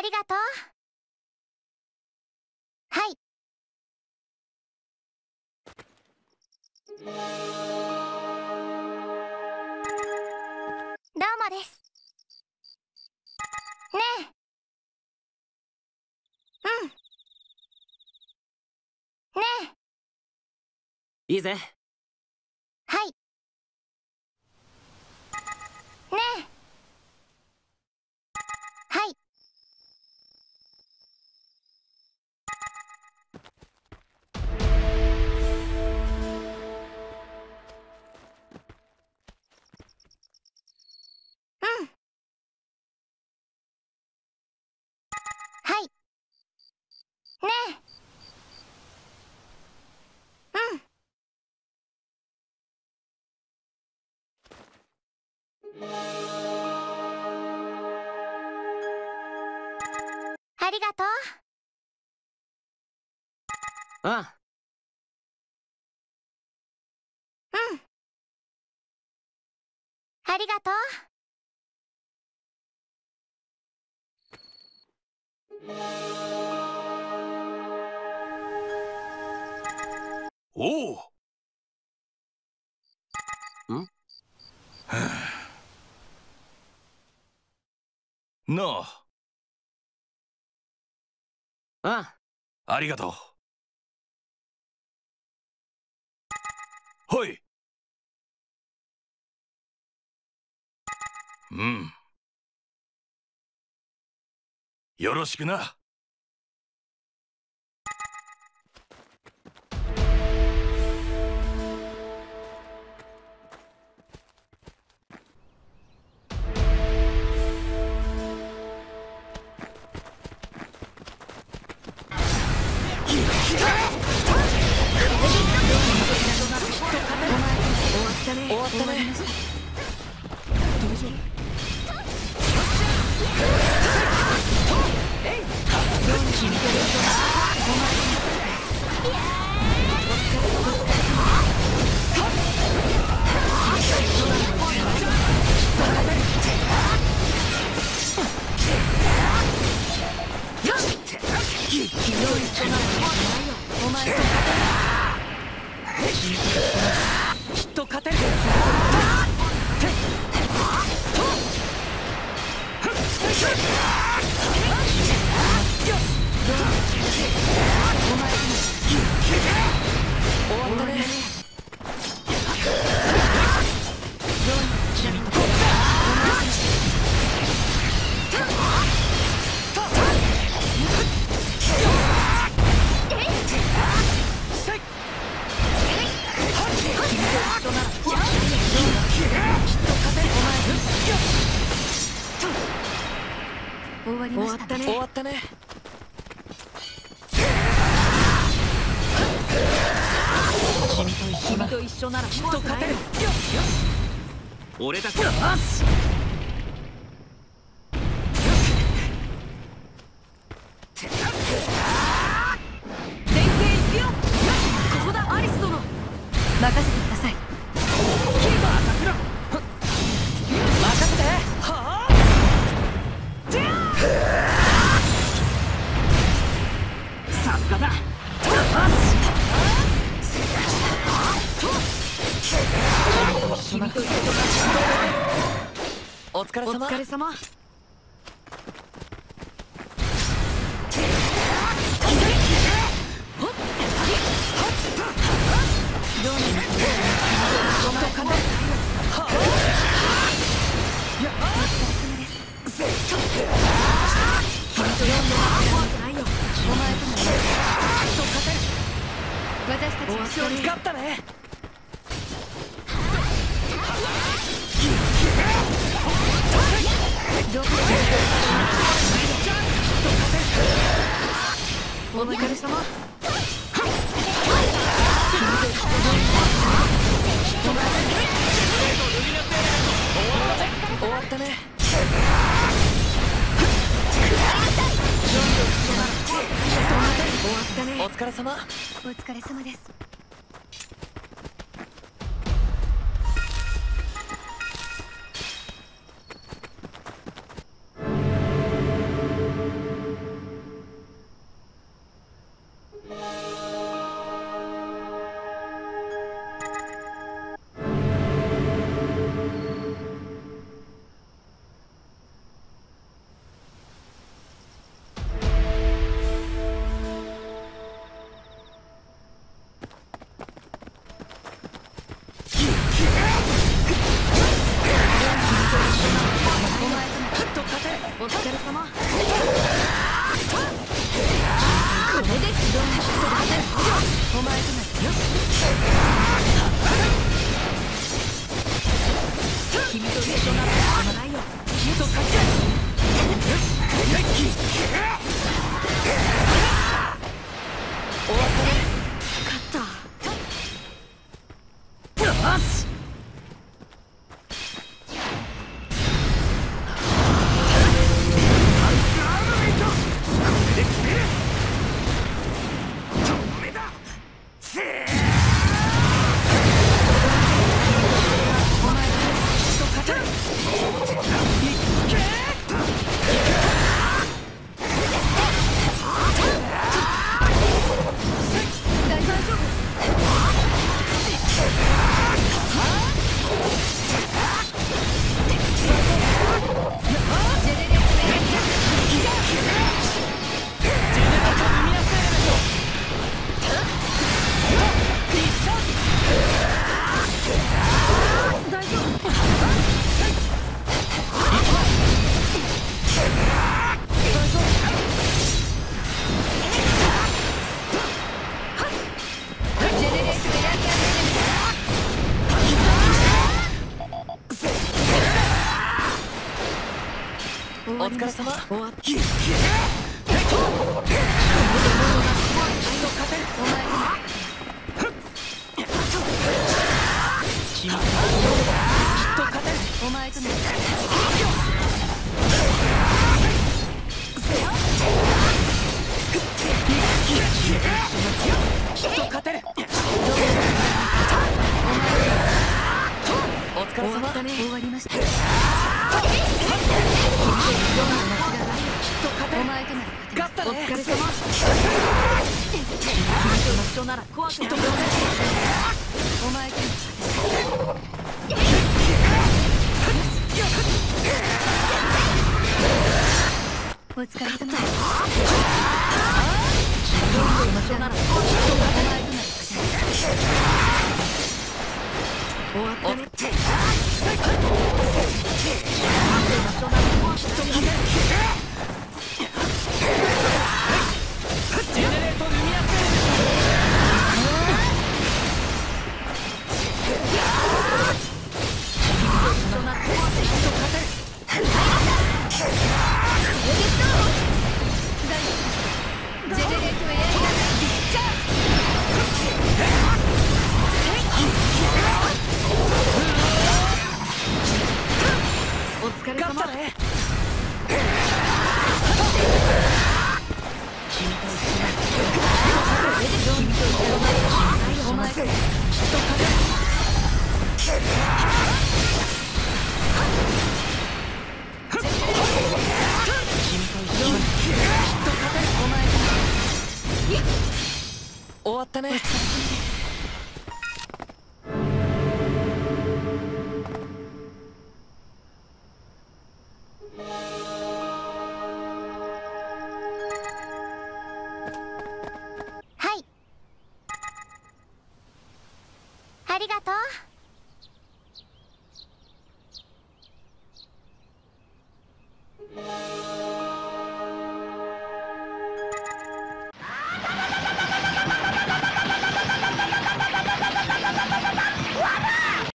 ありがとう。はい。どうもです。ねえ。うん。ねえ。いいぜ。はい。ねえねえうん。ありがとう。あ。うん。ありがとうおう。ん？なあ。あありがとう。はい。うん。よろしくなきっと勝てる終わったね終わり終ましたね。わったね。終わったね君と一緒なら。きっと勝てる。俺だけだお疲れお疲れ様。たちは勝ったね。お疲れ様。終わったね。終わったね。お疲れ様お疲れ様ですお前となよし。お疲れ様。終わりました。終わった。ねはいありがとう。